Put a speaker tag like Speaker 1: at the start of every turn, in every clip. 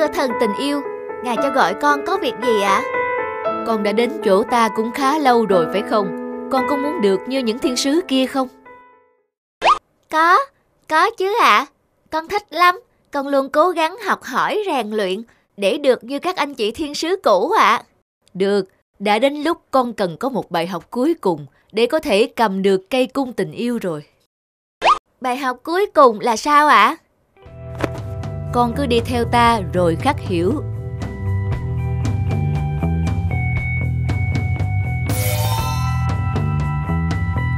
Speaker 1: thưa thần tình yêu, ngài cho gọi con có việc gì ạ?
Speaker 2: Con đã đến chỗ ta cũng khá lâu rồi phải không? Con có muốn được như những thiên sứ kia không?
Speaker 1: Có, có chứ ạ. Con thích lắm. Con luôn cố gắng học hỏi rèn luyện để được như các anh chị thiên sứ cũ ạ.
Speaker 2: Được, đã đến lúc con cần có một bài học cuối cùng để có thể cầm được cây cung tình yêu rồi.
Speaker 1: Bài học cuối cùng là sao ạ?
Speaker 2: Con cứ đi theo ta rồi khắc hiểu.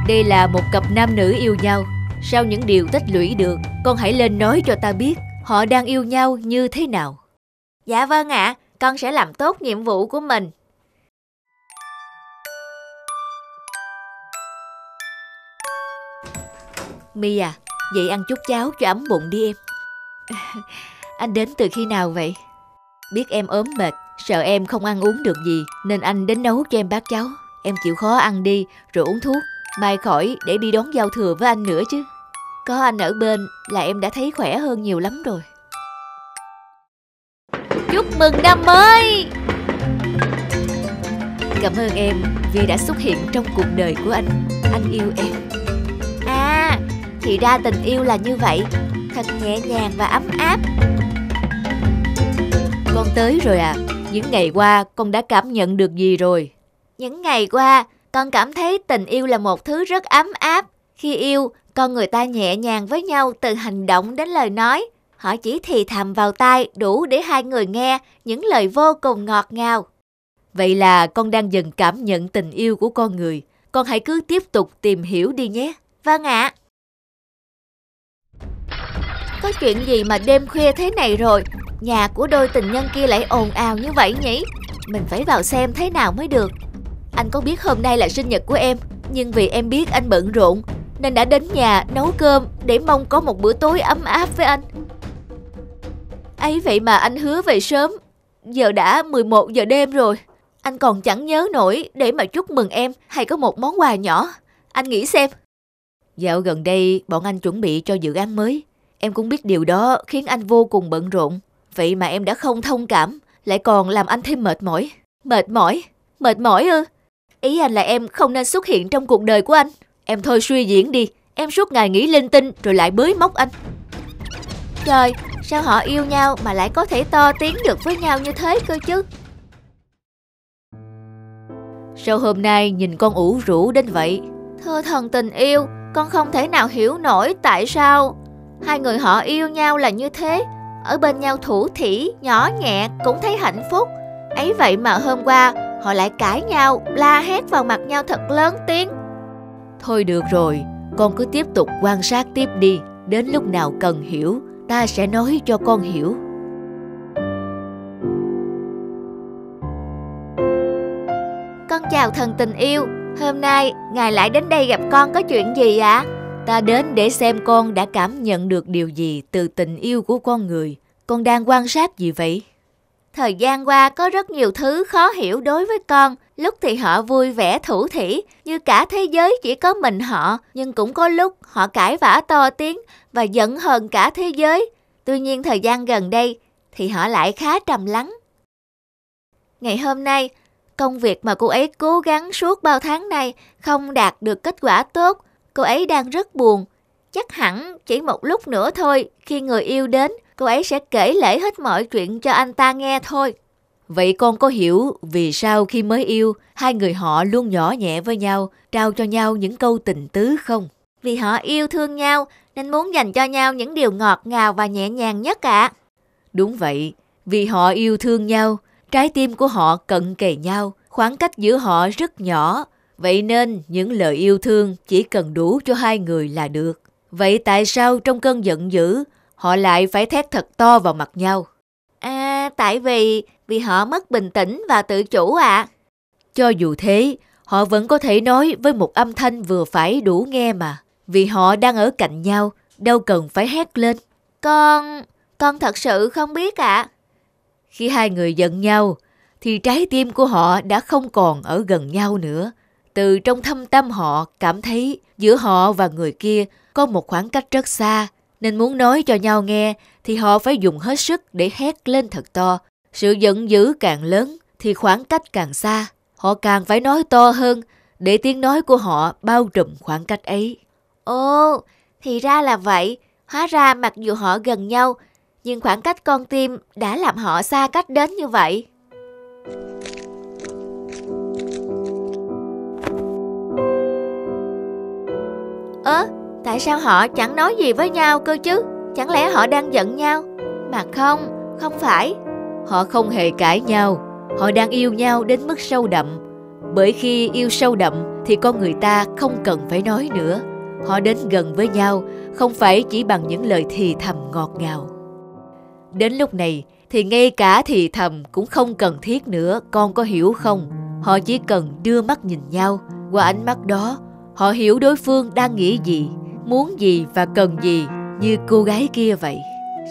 Speaker 2: Đây là một cặp nam nữ yêu nhau. Sau những điều tích lũy được, con hãy lên nói cho ta biết họ đang yêu nhau như thế nào.
Speaker 1: Dạ vâng ạ, con sẽ làm tốt nhiệm vụ của mình.
Speaker 2: Mi à, vậy ăn chút cháo cho ấm bụng đi em. anh đến từ khi nào vậy? Biết em ốm mệt, sợ em không ăn uống được gì nên anh đến nấu cho em bát cháo. Em chịu khó ăn đi rồi uống thuốc, mai khỏi để đi đón giao thừa với anh nữa chứ. Có anh ở bên là em đã thấy khỏe hơn nhiều lắm rồi.
Speaker 1: Chúc mừng năm mới!
Speaker 2: Cảm ơn em vì đã xuất hiện trong cuộc đời của anh. Anh yêu em.
Speaker 1: À, thì ra tình yêu là như vậy, thật nhẹ nhàng và ấm áp.
Speaker 2: Con tới rồi à, những ngày qua con đã cảm nhận được gì rồi?
Speaker 1: Những ngày qua, con cảm thấy tình yêu là một thứ rất ấm áp. Khi yêu, con người ta nhẹ nhàng với nhau từ hành động đến lời nói. Họ chỉ thì thầm vào tai đủ để hai người nghe những lời vô cùng ngọt ngào.
Speaker 2: Vậy là con đang dần cảm nhận tình yêu của con người. Con hãy cứ tiếp tục tìm hiểu đi nhé.
Speaker 1: Vâng ạ. Có chuyện gì mà đêm khuya thế này rồi, nhà của đôi tình nhân kia lại ồn ào như vậy nhỉ? Mình phải vào xem thế nào mới được. Anh có biết hôm nay là sinh nhật của em, nhưng vì em biết anh bận rộn nên đã đến nhà nấu cơm để mong có một bữa tối ấm áp với anh. ấy vậy mà anh hứa về sớm, giờ đã 11 giờ đêm rồi. Anh còn chẳng nhớ nổi để mà chúc mừng em hay có một món quà nhỏ. Anh nghĩ xem.
Speaker 2: Dạo gần đây bọn anh chuẩn bị cho dự án mới. Em cũng biết điều đó khiến anh vô cùng bận rộn. Vậy mà em đã không thông cảm, lại còn làm anh thêm mệt mỏi.
Speaker 1: Mệt mỏi? Mệt mỏi ư? Ý anh là em không nên xuất hiện trong cuộc đời của anh.
Speaker 2: Em thôi suy diễn đi, em suốt ngày nghĩ linh tinh rồi lại bới móc anh.
Speaker 1: Trời, sao họ yêu nhau mà lại có thể to tiếng được với nhau như thế cơ chứ?
Speaker 2: Sao hôm nay nhìn con ủ rũ đến vậy?
Speaker 1: Thưa thần tình yêu, con không thể nào hiểu nổi tại sao hai người họ yêu nhau là như thế. Ở bên nhau thủ thỉ, nhỏ nhẹ cũng thấy hạnh phúc. Ấy vậy mà hôm qua họ lại cãi nhau, la hét vào mặt nhau thật lớn tiếng.
Speaker 2: Thôi được rồi, con cứ tiếp tục quan sát tiếp đi. Đến lúc nào cần hiểu, ta sẽ nói cho con hiểu.
Speaker 1: Con chào thần tình yêu, hôm nay ngài lại đến đây gặp con có chuyện gì ạ? À?
Speaker 2: Ta đến để xem con đã cảm nhận được điều gì từ tình yêu của con người. Con đang quan sát gì vậy?
Speaker 1: Thời gian qua có rất nhiều thứ khó hiểu đối với con. Lúc thì họ vui vẻ thủ thỉ, như cả thế giới chỉ có mình họ. Nhưng cũng có lúc họ cãi vã to tiếng và giận hờn cả thế giới. Tuy nhiên thời gian gần đây thì họ lại khá trầm lắng. Ngày hôm nay, công việc mà cô ấy cố gắng suốt bao tháng nay không đạt được kết quả tốt. Cô ấy đang rất buồn. Chắc hẳn chỉ một lúc nữa thôi, khi người yêu đến, cô ấy sẽ kể lể hết mọi chuyện cho anh ta nghe thôi.
Speaker 2: Vậy con có hiểu vì sao khi mới yêu, hai người họ luôn nhỏ nhẹ với nhau, trao cho nhau những câu tình tứ không?
Speaker 1: Vì họ yêu thương nhau nên muốn dành cho nhau những điều ngọt ngào và nhẹ nhàng nhất ạ. À.
Speaker 2: Đúng vậy, vì họ yêu thương nhau, trái tim của họ cận kề nhau, khoảng cách giữa họ rất nhỏ. Vậy nên những lời yêu thương chỉ cần đủ cho hai người là được. Vậy tại sao trong cơn giận dữ, họ lại phải thét thật to vào mặt nhau?
Speaker 1: À, tại vì vì họ mất bình tĩnh và tự chủ ạ. À.
Speaker 2: Cho dù thế, họ vẫn có thể nói với một âm thanh vừa phải đủ nghe mà. Vì họ đang ở cạnh nhau, đâu cần phải hét lên.
Speaker 1: Con, con thật sự không biết ạ. À.
Speaker 2: Khi hai người giận nhau, thì trái tim của họ đã không còn ở gần nhau nữa. Từ trong thâm tâm họ cảm thấy giữa họ và người kia có một khoảng cách rất xa, Nên muốn nói cho nhau nghe thì họ phải dùng hết sức để hét lên thật to. Sự giận dữ càng lớn thì khoảng cách càng xa. Họ càng phải nói to hơn để tiếng nói của họ bao trùm khoảng cách ấy.
Speaker 1: Ồ, thì ra là vậy. Hóa ra mặc dù họ gần nhau, nhưng khoảng cách con tim đã làm họ xa cách đến như vậy. Ơ, tại sao họ chẳng nói gì với nhau cơ chứ? Chẳng lẽ họ đang giận nhau? Mà không, không phải.
Speaker 2: Họ không hề cãi nhau, họ đang yêu nhau đến mức sâu đậm. Bởi khi yêu sâu đậm thì con người ta không cần phải nói nữa. Họ đến gần với nhau không phải chỉ bằng những lời thì thầm ngọt ngào. Đến lúc này thì ngay cả thì thầm cũng không cần thiết nữa, con có hiểu không? Họ chỉ cần đưa mắt nhìn nhau, qua ánh mắt đó Họ hiểu đối phương đang nghĩ gì, muốn gì và cần gì như cô gái kia vậy.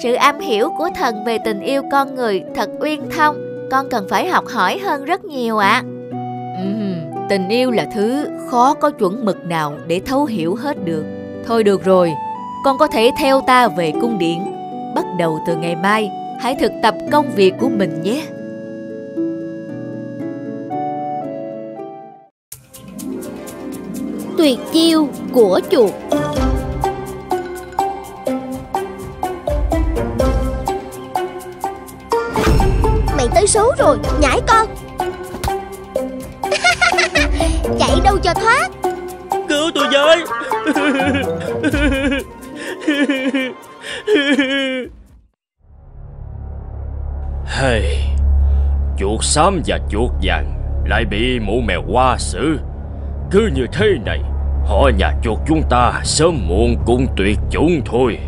Speaker 1: Sự am hiểu của thần về tình yêu con người thật uyên thông, con cần phải học hỏi hơn rất nhiều ạ. À.
Speaker 2: Ừ, tình yêu là thứ khó có chuẩn mực nào để thấu hiểu hết được. Thôi được rồi, con có thể theo ta về cung điện. Bắt đầu từ ngày mai, hãy thực tập công việc của mình nhé.
Speaker 3: Tuyệt chiêu của chuột. Mày tới số rồi, nhảy con. Chạy đâu cho thoát?
Speaker 4: Cứu tôi với.
Speaker 5: Hey, chuột xám và chuột vàng lại bị mụ mèo qua xử. Cứ như thế này Họ nhà chuột chúng ta sớm muộn cũng tuyệt chủng thôi.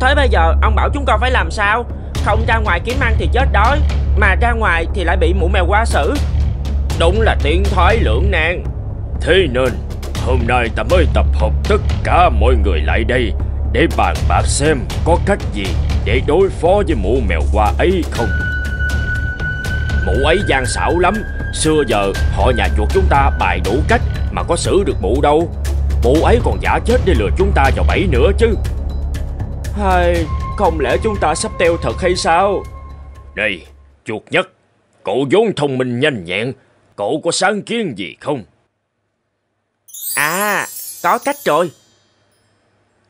Speaker 4: Thế bây giờ ông bảo chúng con phải làm sao? Không ra ngoài kiếm ăn thì chết đói Mà ra ngoài thì lại bị mụ mèo quá xử. Đúng là tiến thoái lưỡng nan.
Speaker 5: Thế nên hôm nay ta mới tập hợp tất cả mọi người lại đây Để bàn bạc xem có cách gì để đối phó với mụ mèo qua ấy không. Mụ ấy gian xảo lắm. Xưa giờ họ nhà chuột chúng ta bài đủ cách mà có xử được mụ đâu. Mụ ấy còn giả chết để lừa chúng ta vào bẫy nữa chứ.
Speaker 4: Hay, không lẽ chúng ta sắp teo thật hay sao?
Speaker 5: Này chuột nhất. Cậu vốn thông minh nhanh nhẹn. Cậu có sáng kiến gì không?
Speaker 4: À có cách rồi.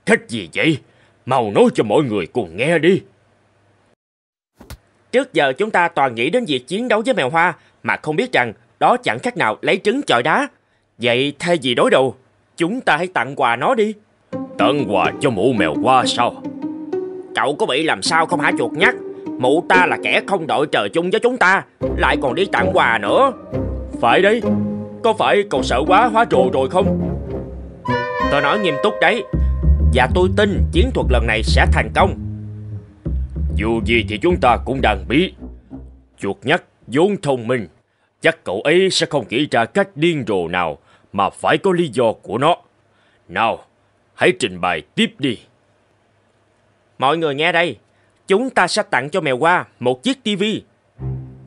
Speaker 5: Cách gì vậy? Mau nói cho mọi người cùng nghe đi.
Speaker 4: Trước giờ chúng ta toàn nghĩ đến việc chiến đấu với mèo hoa, mà không biết rằng đó chẳng khác nào lấy trứng chọi đá. Vậy thay vì đối đầu, chúng ta hãy tặng quà nó đi.
Speaker 5: Tặng quà cho mụ mèo hoa sao?
Speaker 4: Cậu có bị làm sao không hả chuột nhắc? Mụ ta là kẻ không đội trời chung với chúng ta, lại còn đi tặng quà nữa.
Speaker 5: Phải đấy, có phải cậu sợ quá hóa rồ rồi không?
Speaker 4: Tôi nói nghiêm túc đấy, và tôi tin chiến thuật lần này sẽ thành công.
Speaker 5: Dù gì thì chúng ta cũng đang bí. Chuột nhắc vốn thông minh, chắc cậu ấy sẽ không nghĩ ra cách điên rồ nào mà phải có lý do của nó. Nào, hãy trình bày tiếp đi.
Speaker 4: Mọi người nghe đây, chúng ta sẽ tặng cho mèo qua một chiếc tivi.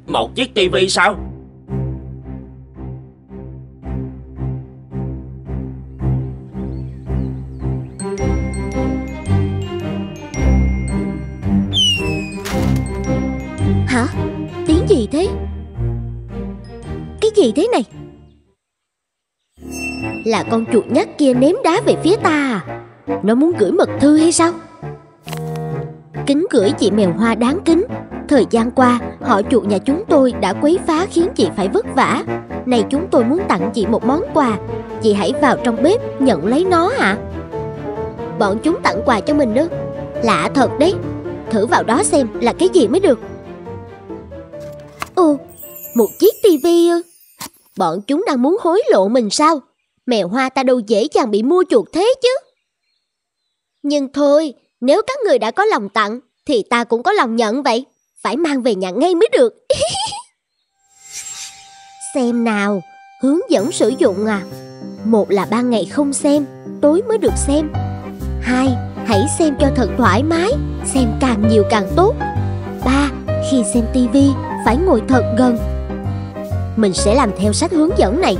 Speaker 4: Một chiếc tivi sao?
Speaker 3: Là con chuột nhắt kia ném đá về phía ta? Nó muốn gửi mật thư hay sao? Kính gửi chị mèo hoa đáng kính Thời gian qua, họ chuột nhà chúng tôi đã quấy phá khiến chị phải vất vả Này chúng tôi muốn tặng chị một món quà Chị hãy vào trong bếp nhận lấy nó ạ à? Bọn chúng tặng quà cho mình nữa Lạ thật đấy Thử vào đó xem là cái gì mới được Ồ, một chiếc tivi ư? Bọn chúng đang muốn hối lộ mình sao? Mèo hoa ta đâu dễ dàng bị mua chuột thế chứ. Nhưng thôi, nếu các người đã có lòng tặng, thì ta cũng có lòng nhận vậy. Phải mang về nhà ngay mới được. xem nào, hướng dẫn sử dụng à. Một là ban ngày không xem, tối mới được xem. Hai, hãy xem cho thật thoải mái, xem càng nhiều càng tốt. Ba, khi xem tivi phải ngồi thật gần mình sẽ làm theo sách hướng dẫn này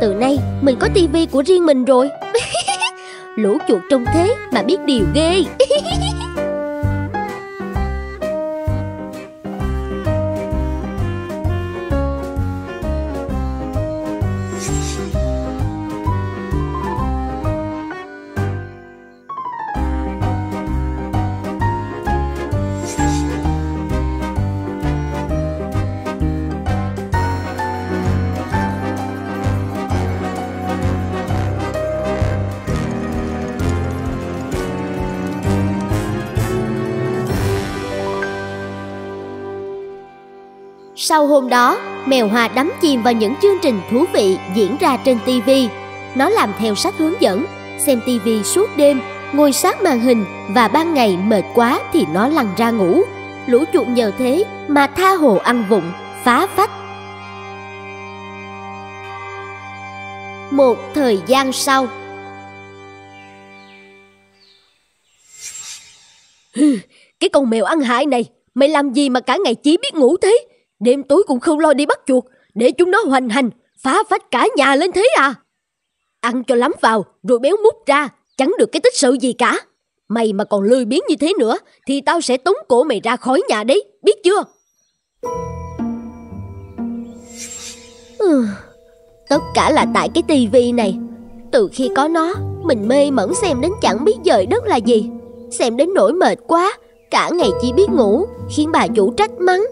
Speaker 3: từ nay, mình có tivi của riêng mình rồi. Lũ chuột trông thế mà biết điều ghê. Sau hôm đó, mèo Hoa đắm chìm vào những chương trình thú vị diễn ra trên TV. Nó làm theo sách hướng dẫn, xem TV suốt đêm, ngồi sát màn hình và ban ngày mệt quá thì nó lăn ra ngủ. Lũ chuột nhờ thế mà tha hồ ăn vụng, phá phách. Một thời gian sau Cái con mèo ăn hại này Mày làm gì mà cả ngày chỉ biết ngủ thế Đêm tối cũng không lo đi bắt chuột Để chúng nó hoành hành Phá phách cả nhà lên thế à? Ăn cho lắm vào Rồi béo mút ra Chẳng được cái tích sự gì cả. Mày mà còn lười biếng như thế nữa Thì tao sẽ tống cổ mày ra khỏi nhà đấy Biết chưa? Ừ, Tất cả là tại cái tivi này. Từ khi có nó Mình mê mẩn xem đến chẳng biết dời đất là gì. Xem đến nỗi mệt quá Cả ngày chỉ biết ngủ Khiến bà chủ trách mắng.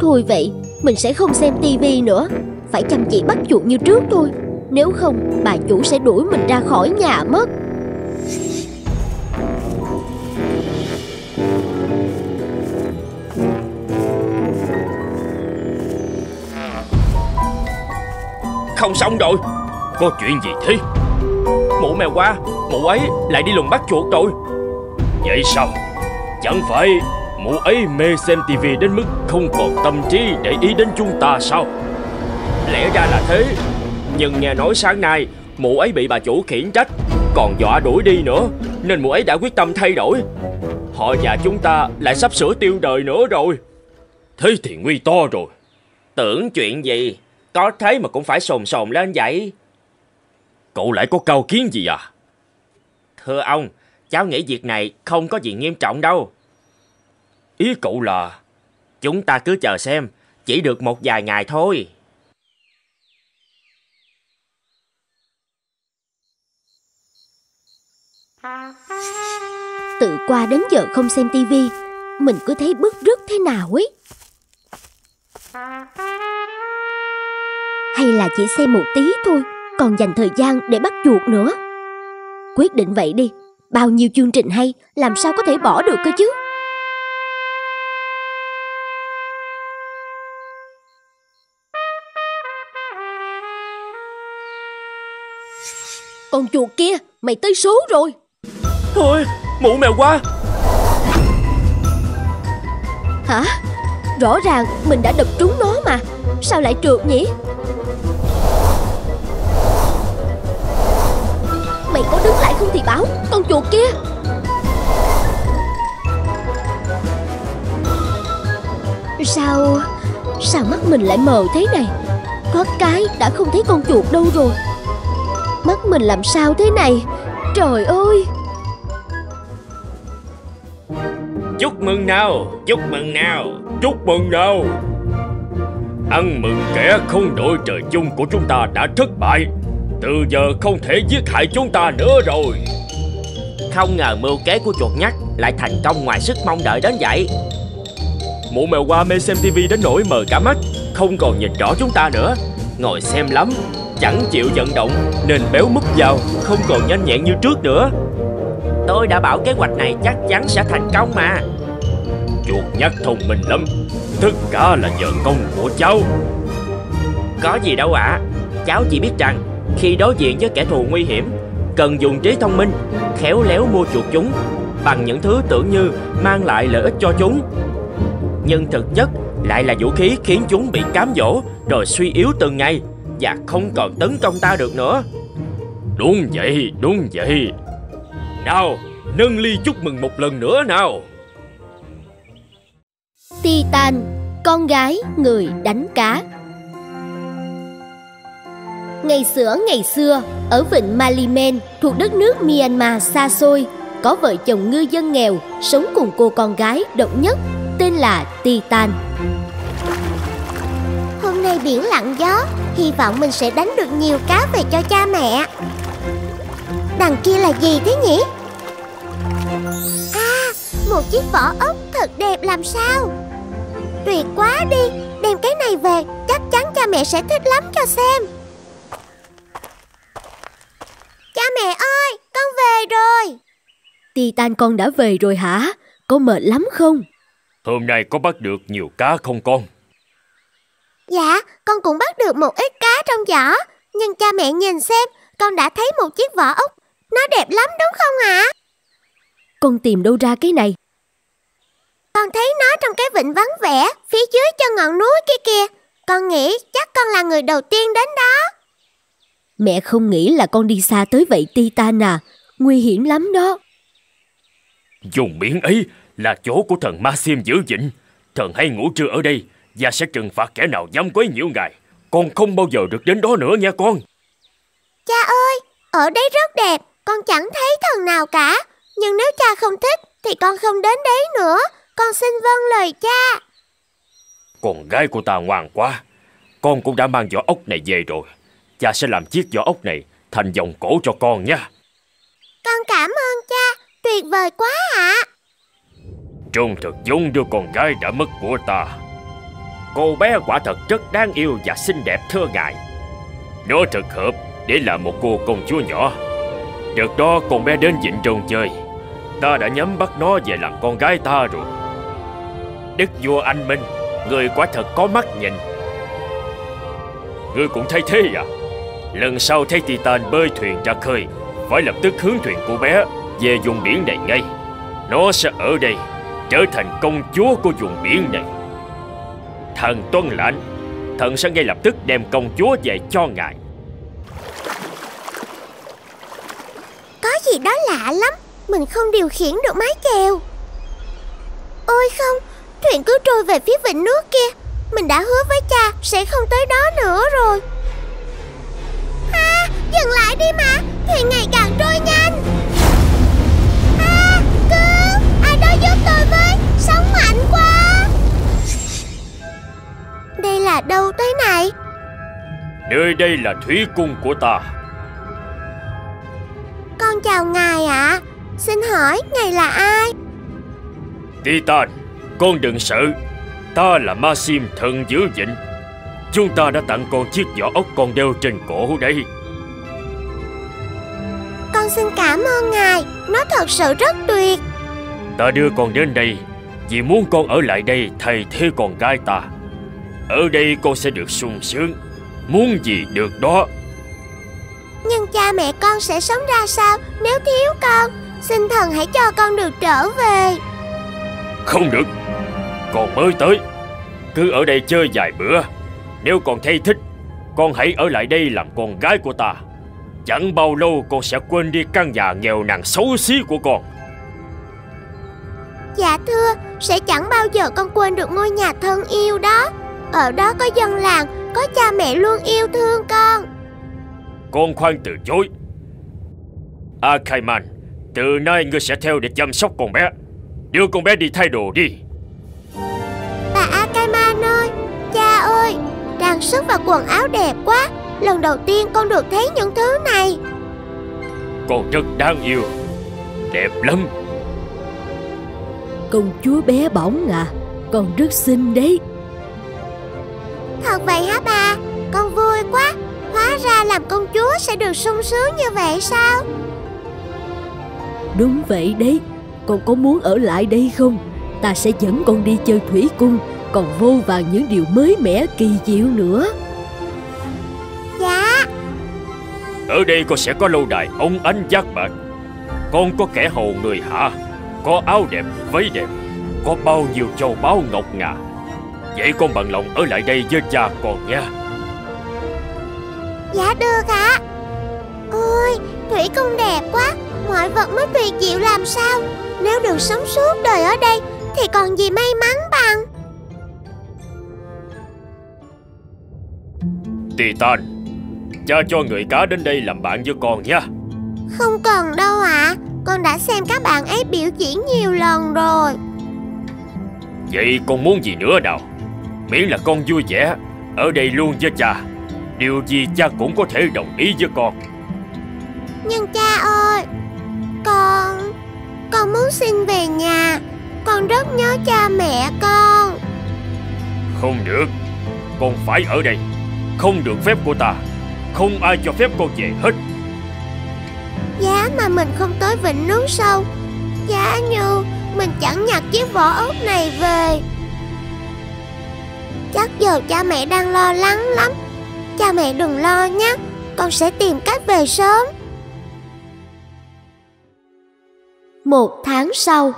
Speaker 3: Thôi vậy, Mình sẽ không xem tivi nữa. Phải chăm chỉ bắt chuột như trước thôi. Nếu không, bà chủ sẽ đuổi mình ra khỏi nhà mất.
Speaker 4: Không xong rồi.
Speaker 5: Có chuyện gì thế?
Speaker 4: Mụ mèo qua, Mụ ấy lại đi lùng bắt chuột rồi.
Speaker 5: Vậy sao? Chẳng phải mụ ấy mê xem tivi đến mức không còn tâm trí để ý đến chúng ta sao?
Speaker 4: Lẽ ra là thế. Nhưng nghe nói sáng nay Mụ ấy bị bà chủ khiển trách, Còn dọa đuổi đi nữa, Nên mụ ấy đã quyết tâm thay đổi. Họ nhà chúng ta lại sắp sửa tiêu đời nữa rồi.
Speaker 5: Thế thì nguy to rồi.
Speaker 4: Tưởng chuyện gì? Có thế mà cũng phải sồn sồn lên vậy.
Speaker 5: Cậu lại có cao kiến gì à?
Speaker 4: Thưa ông, Cháu nghĩ việc này không có gì nghiêm trọng đâu.
Speaker 5: Ý cậu là,
Speaker 4: Chúng ta cứ chờ xem, Chỉ được một vài ngày thôi.
Speaker 3: Tự qua đến giờ không xem tivi, Mình cứ thấy bức rứt thế nào ấy. Hay là chỉ xem một tí thôi, Còn dành thời gian để bắt chuột nữa. Quyết định vậy đi, Bao nhiêu chương trình hay, Làm sao có thể bỏ được cơ chứ? Con chuột kia Mày tới số rồi.
Speaker 4: Thôi mụ mèo quá.
Speaker 3: Hả? Rõ ràng mình đã đập trúng nó mà. Sao lại trượt nhỉ? Mày có đứng lại không thì báo Con chuột kia. Sao Sao mắt mình lại mờ thế này? Có cái đã không thấy con chuột đâu rồi Mắt mình làm sao thế này? Trời ơi!
Speaker 4: Chúc mừng nào Chúc mừng nào
Speaker 5: Chúc mừng nào. Ăn mừng kẻ không đội trời chung của chúng ta đã thất bại. Từ giờ không thể giết hại chúng ta nữa rồi.
Speaker 4: Không ngờ mưu kế của chuột nhắt Lại thành công ngoài sức mong đợi đến vậy.
Speaker 5: Mụ mèo qua mê xem tivi đến nỗi mờ cả mắt Không còn nhìn rõ chúng ta nữa. Ngồi xem lắm Chẳng chịu vận động Nên béo múp vào Không còn nhanh nhẹn như trước nữa.
Speaker 4: Tôi đã bảo kế hoạch này chắc chắn sẽ thành công mà.
Speaker 5: Chuột nhắt thông minh lắm Tất cả là nhờ công của cháu.
Speaker 4: Có gì đâu ạ. À. Cháu chỉ biết rằng Khi đối diện với kẻ thù nguy hiểm Cần dùng trí thông minh Khéo léo mua chuột chúng Bằng những thứ tưởng như mang lại lợi ích cho chúng. Nhưng thực chất lại là vũ khí khiến chúng bị cám dỗ Rồi suy yếu từng ngày Và không còn tấn công ta được nữa.
Speaker 5: Đúng vậy, đúng vậy. Nào, nâng ly chúc mừng một lần nữa nào.
Speaker 3: Titan, con gái người đánh cá. Ngày xưa ngày xưa, ở vịnh Malimen thuộc đất nước Myanmar xa xôi, có vợ chồng ngư dân nghèo sống cùng cô con gái độc nhất tên là Titan.
Speaker 6: Hôm nay biển lặng gió, hy vọng mình sẽ đánh được nhiều cá về cho cha mẹ. Đằng kia là gì thế nhỉ? À, một chiếc vỏ ốc thật đẹp làm sao? Tuyệt quá đi, đem cái này về, chắc chắn cha mẹ sẽ thích lắm cho xem. Cha mẹ ơi, con về rồi.
Speaker 3: Titan con đã về rồi hả? Con mệt lắm không?
Speaker 5: Hôm nay có bắt được nhiều cá không con?
Speaker 6: Dạ, con cũng bắt được một ít cá trong giỏ. Nhưng cha mẹ nhìn xem, con đã thấy một chiếc vỏ ốc. Nó đẹp lắm đúng không ạ?
Speaker 3: Con tìm đâu ra cái này?
Speaker 6: Con thấy nó trong cái vịnh vắng vẻ, phía dưới chân ngọn núi kia kìa. Con nghĩ chắc con là người đầu tiên đến đó.
Speaker 3: Mẹ không nghĩ là con đi xa tới vậy Titan à. Nguy hiểm lắm đó.
Speaker 5: Dùng biển ấy là chỗ của thần Ma Sim giữ gìn. Thần hay ngủ trưa ở đây và sẽ trừng phạt kẻ nào dám quấy nhiễu ngài. Con không bao giờ được đến đó nữa nha con.
Speaker 6: Cha ơi, ở đấy rất đẹp, con chẳng thấy thần nào cả. Nhưng nếu cha không thích thì con không đến đấy nữa. Con xin vâng lời cha.
Speaker 5: Con gái của ta ngoan quá. Con cũng đã mang vỏ ốc này về rồi. Cha sẽ làm chiếc vỏ ốc này thành vòng cổ cho con nha.
Speaker 6: Con cảm ơn cha, tuyệt vời quá ạ. À.
Speaker 5: Trông thật giống đứa con gái đã mất của ta. Cô bé quả thật rất đáng yêu và xinh đẹp thưa ngài. Nó thật hợp để làm một cô công chúa nhỏ. Đợt đó con bé đến Vịnh trường chơi. Ta đã nhắm bắt nó về làm con gái ta rồi. Đức vua anh Minh, người quả thật có mắt nhìn. Ngươi cũng thấy thế à? Lần sau thấy Titan bơi thuyền ra khơi, phải lập tức hướng thuyền cô bé về vùng biển này ngay. Nó sẽ ở đây, trở thành công chúa của vùng biển này. Thần tuân lệnh, thần sẽ ngay lập tức đem công chúa về cho ngài.
Speaker 6: Có gì đó lạ lắm, mình không điều khiển được mái chèo. Ôi không, thuyền cứ trôi về phía vịnh nước kia. Mình đã hứa với cha sẽ không tới đó nữa rồi. À, dừng lại đi mà, thuyền ngày càng trôi nhanh. À, cứu, ai đó giúp tôi với, Đây là đâu thế này?
Speaker 5: Nơi đây là thủy cung của ta.
Speaker 6: Con chào ngài ạ. À. Xin hỏi ngài là ai?
Speaker 5: Titan, con đừng sợ. Ta là Masim thần giữ vịnh. Chúng ta đã tặng con chiếc vỏ ốc con đeo trên cổ đây.
Speaker 6: Con xin cảm ơn ngài, nó thật sự rất tuyệt.
Speaker 5: Ta đưa con đến đây vì muốn con ở lại đây thay thế con gái ta. Ở đây con sẽ được sung sướng, muốn gì được đó.
Speaker 6: Nhưng cha mẹ con sẽ sống ra sao nếu thiếu con? Xin thần hãy cho con được trở về.
Speaker 5: Không được, con mới tới. Cứ ở đây chơi vài bữa. Nếu con thấy thích, con hãy ở lại đây làm con gái của ta. Chẳng bao lâu con sẽ quên đi căn nhà nghèo nàn xấu xí của con.
Speaker 6: Dạ thưa, sẽ chẳng bao giờ con quên được ngôi nhà thân yêu đó. Ở đó có dân làng, có cha mẹ luôn yêu thương con.
Speaker 5: Con khoan từ chối. Akaiman, từ nay ngươi sẽ theo để chăm sóc con bé. Đưa con bé đi thay đồ đi.
Speaker 6: Bà Akaiman ơi, cha ơi, trang sức và quần áo đẹp quá. Lần đầu tiên con được thấy những thứ này.
Speaker 5: Con rất đáng yêu, đẹp lắm.
Speaker 3: Công chúa bé bỏng à, con rất xinh đấy.
Speaker 6: Thật vậy hả bà? Con vui quá. Hóa ra làm công chúa sẽ được sung sướng như vậy sao?
Speaker 3: Đúng vậy đấy. Con có muốn ở lại đây không? Ta sẽ dẫn con đi chơi thủy cung, còn vô vàng những điều mới mẻ kỳ diệu nữa.
Speaker 6: Dạ.
Speaker 5: Ở đây con sẽ có lâu đài ông ánh giác bạc. Con có kẻ hầu người hạ, có áo đẹp, váy đẹp, có bao nhiêu châu báu ngọc ngà. Vậy con bằng lòng ở lại đây với cha con nha.
Speaker 6: Dạ được ạ. Ôi, thủy cung đẹp quá, mọi vật mới tuyệt diệu làm sao. Nếu được sống suốt đời ở đây thì còn gì may mắn bằng.
Speaker 5: Titan, Cha cho người cá đến đây làm bạn với con nha
Speaker 6: Không cần đâu ạ Con đã xem các bạn ấy biểu diễn nhiều lần rồi
Speaker 5: Vậy con muốn gì nữa nào Miễn là con vui vẻ Ở đây luôn với cha. Điều gì cha cũng có thể đồng ý với con.
Speaker 6: Nhưng cha ơi Con Con muốn xin về nhà. Con rất nhớ cha mẹ con.
Speaker 5: Không được Con phải ở đây. Không được phép của ta. Không ai cho phép con về hết.
Speaker 6: Giá mà mình không tới vịnh nước sâu. Giá như mình chẳng nhặt chiếc vỏ ốc này về Chắc giờ cha mẹ đang lo lắng lắm. Cha mẹ đừng lo nhé Con sẽ tìm cách về sớm.
Speaker 7: Một tháng sau.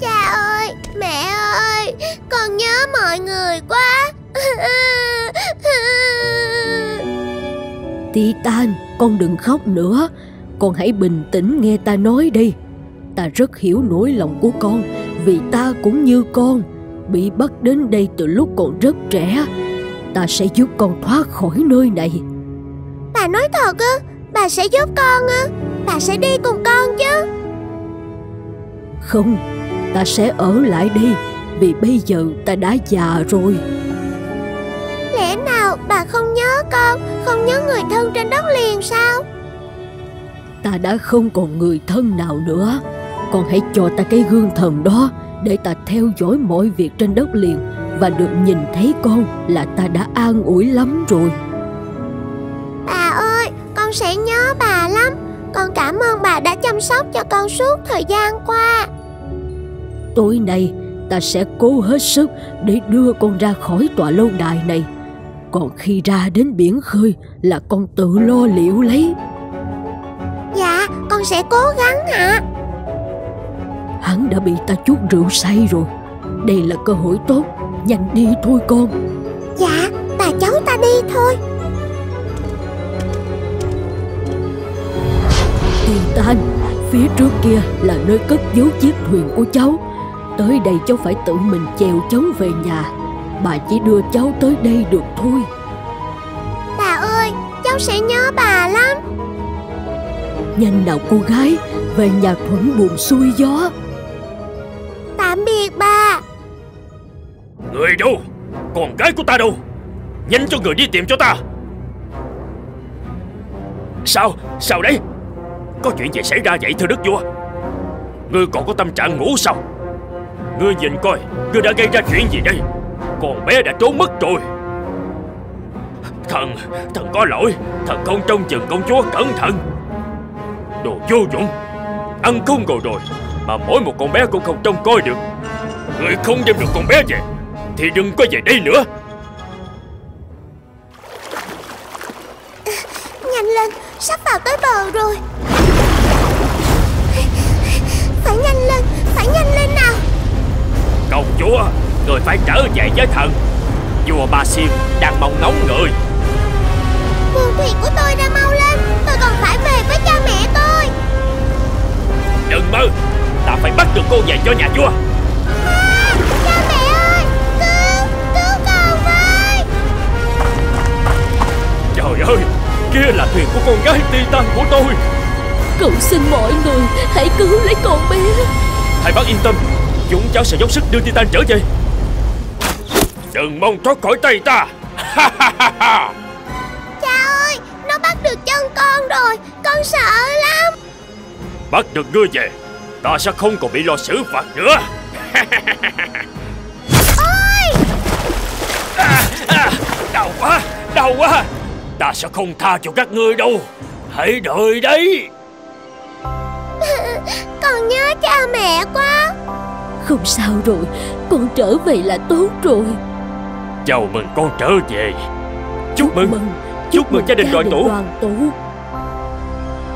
Speaker 6: Cha ơi, mẹ ơi Con nhớ mọi người quá.
Speaker 3: Titan, con đừng khóc nữa. Con hãy bình tĩnh nghe ta nói đi Ta rất hiểu nỗi lòng của con Vì ta cũng như con Bị bắt đến đây từ lúc còn rất trẻ. Ta sẽ giúp con thoát khỏi nơi này.
Speaker 6: Bà nói thật á Bà sẽ giúp con á Bà sẽ đi cùng con chứ.
Speaker 3: Không, ta sẽ ở lại đây Vì bây giờ ta đã già rồi.
Speaker 6: Lẽ nào bà không nhớ con Không nhớ người thân trên đất liền sao?
Speaker 3: Ta đã không còn người thân nào nữa Con hãy cho ta cái gương thần đó Để ta theo dõi mọi việc trên đất liền Và được nhìn thấy con là ta đã an ủi lắm rồi.
Speaker 6: Bà ơi Con sẽ nhớ bà lắm. Con cảm ơn bà đã chăm sóc cho con suốt thời gian qua.
Speaker 3: Tối nay ta sẽ cố hết sức để đưa con ra khỏi tòa lâu đài này. Còn khi ra đến biển khơi là con tự lo liệu lấy.
Speaker 6: Dạ con sẽ cố gắng ạ
Speaker 3: Hắn đã bị ta chút rượu say rồi. Đây là cơ hội tốt. Nhanh đi thôi con.
Speaker 6: Dạ bà cháu ta đi thôi.
Speaker 3: Titan Phía trước kia là nơi cất giấu chiếc thuyền của cháu. Tới đây cháu phải tự mình chèo chống về nhà. Bà chỉ đưa cháu tới đây được thôi.
Speaker 6: Bà ơi cháu sẽ nhớ bà lắm.
Speaker 3: Nhanh nào cô gái Về nhà thuận buồn xuôi gió
Speaker 5: Người đâu? Con gái của ta đâu? Nhanh cho người đi tìm cho ta. Sao? Sao đấy? Có chuyện gì xảy ra vậy, thưa đức vua? Ngươi còn có tâm trạng ngủ sao? Ngươi nhìn coi, Ngươi đã gây ra chuyện gì đây? Con bé đã trốn mất rồi. Thần Thần có lỗi. Thần không trông chừng công chúa, cẩn thận. Đồ vô dụng. Ăn không rồi rồi, Mà mỗi một con bé cũng không trông coi được. Ngươi không đem được con bé về. Thì đừng có về đây nữa.
Speaker 6: Nhanh lên Sắp vào tới bờ rồi. Phải nhanh lên Phải nhanh lên nào.
Speaker 5: Công chúa Người phải trở về với thần. Vua Ba Sim đang mong ngóng người.
Speaker 6: Buồn thuyền của tôi đã mau lên Tôi còn phải về với cha mẹ tôi.
Speaker 5: Đừng mơ Ta phải bắt được cô về cho nhà vua Trời ơi Kia là thuyền của con gái Titan của tôi.
Speaker 3: Cầu xin mọi người Hãy cứu lấy con bé.
Speaker 5: Thầy bác yên tâm Chúng cháu sẽ dốc sức đưa Titan trở về. Đừng mong thoát khỏi tay ta.
Speaker 6: Cha ơi Nó bắt được chân con rồi Con sợ lắm.
Speaker 5: Bắt được ngươi về Ta sẽ không còn bị lo xử phạt nữa.
Speaker 6: Ôi!
Speaker 5: À, à, Đau quá Đau quá Ta sẽ không tha cho các ngươi đâu. Hãy đợi đấy.
Speaker 6: Con nhớ cha mẹ quá.
Speaker 3: Không sao rồi Con trở về là tốt rồi.
Speaker 5: Chào mừng con trở về. Chúc mừng. Chúc mừng gia đình
Speaker 3: đoàn tụ.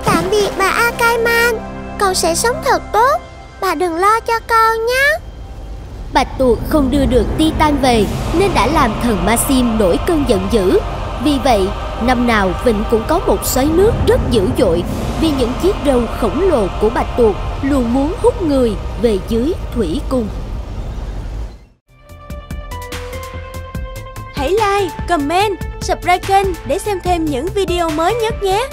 Speaker 6: Tạm biệt bà Akaiman Con sẽ sống thật tốt. Bà đừng lo cho con nhé.
Speaker 7: Bạch tuộc không đưa được Titan về Nên đã làm thần Maxim nổi cơn giận dữ. Vì vậy Năm nào vịnh cũng có một xoáy nước rất dữ dội vì những chiếc râu khổng lồ của bạch tuộc luôn muốn hút người về dưới thủy cung.
Speaker 8: Hãy like, comment, subscribe kênh để xem thêm những video mới nhất nhé!